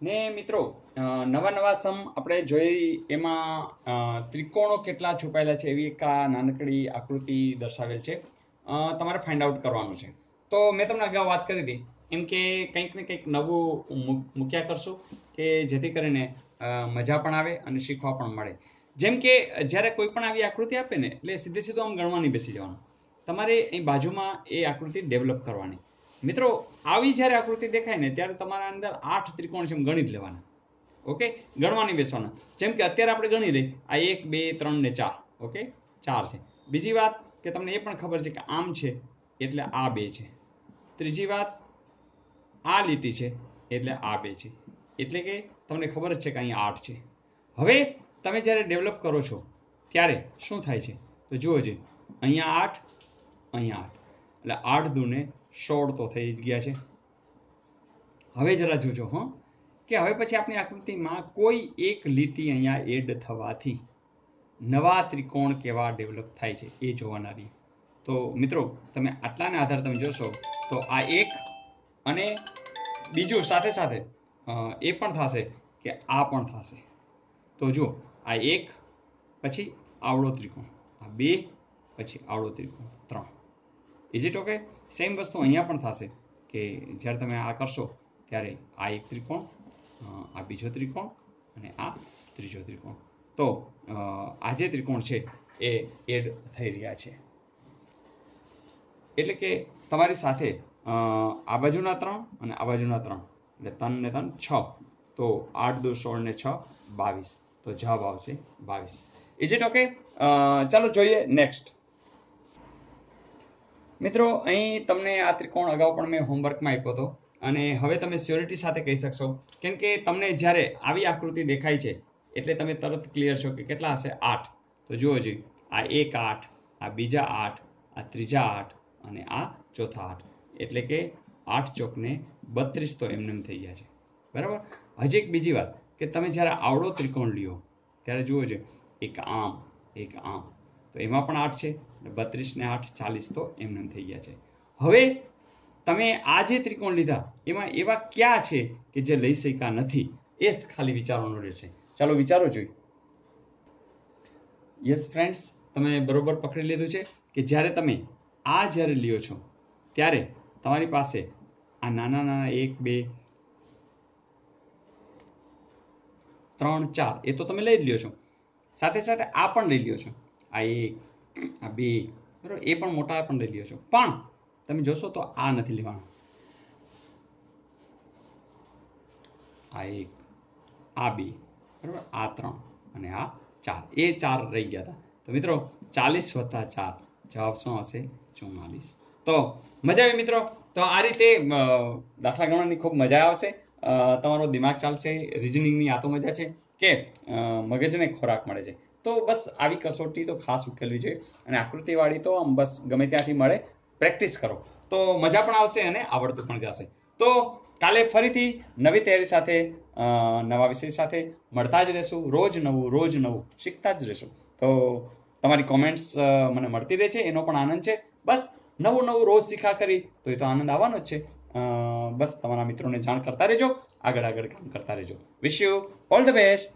ને મિત્રો નવા નવા સમ આપણે જોઈ એમાં ત્રિકોણો કેટલા છુપાયેલા છે એવી એક આ નાનકડી આકૃતિ દર્શાવેલ છે. તમારે ફાઇન્ડ આઉટ કરવાનું છે. તો મેં તમને અગાઉ વાત કરી હતી, એમ કે કંઈક ને કંઈક નવું મૂક્યા કરશું કે જેથી કરીને મજા પણ આવે અને શીખવા પણ મળે. જેમ કે જ્યારે કોઈ પણ આવી આકૃતિ આપે ને, એટલે સીધે સીધું આમ ગણવાની બેસી જવાનું. તમારે અહીં બાજુમાં એ આકૃતિ ડેવલપ કરવાની. મિત્રો, આવી જ્યારે આકૃતિ દેખાય ને, ત્યારે તમારા અંદર આઠ ત્રિકોણ છે એમ ગણી જ લેવાના. ઓકે? ગણવાની બેસવાના જેમ કે અત્યારે આપણે ગણી લઈએ, આ એક, બે, ત્રણ ને ચાર. ઓકે? ચાર છે. બીજી વાત કે તમને એ પણ ખબર છે કે આમ છે એટલે આ બે છે. ત્રીજી વાત, આ લીટી છે એટલે આ બે છે. એટલે કે તમને ખબર જ છે કે અહીંયા આઠ છે. હવે તમે જ્યારે ડેવલપ કરો છો, ત્યારે શું થાય છે? તો જુઓ જે, અહીંયા આઠ અહીંયા આઠ. એટલે આઠ દૂને સોળ તો થઈ જ ગયા છે. હવે જરા જોજો, હો. કે હવે પછી આપણી આકૃતિમાં કોઈ એક લીટી અહીંયા એડ થવાથી નવા ત્રિકોણ કેવા ડેવલપ થાય છે એ જોવાના રહીએ તો મિત્રો, તમે આટલાને આધારે તમે જોશો તો આ એક અને બીજું સાથે સાથે એ પણ થશે કે આ પણ થશે. તો જુઓ, આ એક, પછી આવડો ત્રિકોણ, આ બે, પછી આવડો ત્રિકોણ, ત્રણ. ઇઝ ઇટ ઓકે સેમ વસ્તુ અહીંયા પણ થશે કે જ્યારે તમે આ કરશો, ત્યારે આ એક ત્રિકોણ આ બીજો ત્રિકોણ અને આ ત્રીજો ત્રિકોણ. તો આ જે ત્રિકોણ છે એ એડ થઈ રહ્યા છે. એટલે કે તમારી સાથે આ બાજુના ત્રણ અને આ બાજુના ત્રણ, એટલે ત્રણ ને ત્રણ, છ. તો આઠ દો સોળ ને છ, બાવીસ. તો જવાબ આવશે બાવીસ. ઇઝ ઇટ ઓકે ચાલો જોઈએ નેક્સ્ટ મિત્રો, અહીં તમને આ ત્રિકોણ અગાઉ પણ મેં હોમવર્કમાં આપ્યો હતો. અને હવે તમે સ્યોરિટી સાથે કહી શકશો. કેમ કે તમને જ્યારે આવી આકૃતિ દેખાય છે, એટલે તમે તરત ક્લિયર છો કે કેટલા હશે? આઠ. તો જુઓ જી, આ એક આઠ, આ બીજા આઠ, આ ત્રીજા આઠ અને આ ચોથા આઠ. એટલે કે આઠ ચોકને બત્રીસ તો એમને એમ થઈ ગયા છે. બરાબર? હજી એક બીજી વાત, કે તમે જ્યારે આવડો ત્રિકોણ લ્યો, ત્યારે જુઓ છે એક આમ એક આમ. તો એમાં પણ આઠ છે બત્રીસ ને આઠ ચાલીસ તો એમને થઈ ગયા છે. હવે તમે આ જે ત્રિકોણ લીધા, એમાં એવા ક્યાં છે કે જે લઈ શક્યા નથી? એ જ ખાલી વિચારવાનું રહેશે. ચાલો વિચારો જોઈએ યસ ફ્રેન્ડ્સ તમે બરોબર પકડી લીધું છે કે જ્યારે તમે આ જ્યારે લ્યો છો, ત્યારે તમારી પાસે આ નાના નાના એક, બે, ત્રણ, ચાર, એ તો તમે લઈ લ્યો છો. સાથે સાથે આ પણ લઈ લ્યો છો. આ એક આ બે, બરાબર? એ પણ મોટા પણ લઈ લ્યો છો પણ તમે જોશો તો આ નથી લેવાનું. આ એક, આ બે, બરાબર? આ ત્રણ અને આ ચાર. એ ચાર રહી ગયા હતા. તો મિત્રો, ચાલીસ વત્તા ચાર. જવાબ શું હશે ચુમ્માલીસ. તો મજા આવી મિત્રો? તો આ રીતે દાખલા ગણવાની ખૂબ મજા આવશે. તમારો દિમાગ ચાલશે. રિઝનિંગની આ તો મજા છે કે મગજને ખોરાક મળે છે. તો બસ આવી કસોટી તો ખાસ ઉકેલવી જોઈએ. અને આકૃતિવાળી તો આમ બસ ગમે ત્યાંથી મળે, પ્રેક્ટિસ કરો. તો મજા પણ આવશે અને આવડતું પણ જશે. તો કાલે ફરીથી નવી તૈયારી સાથે નવા વિષય સાથે મળતા જ રહેશું. રોજ નવું રોજ નવું. શીખતા જ રહેશું. તો તમારી કોમેન્ટ્સ મને મળતી રહે છે. એનો પણ આનંદ છે. બસ નવું નવું રોજ શીખા કરી, તો એ તો આનંદ આવવાનો જ છે. બસ તમારા મિત્રોને જાણ કરતા રહેજો. આગળ આગળ કામ કરતા રહેજો. Wish you all the best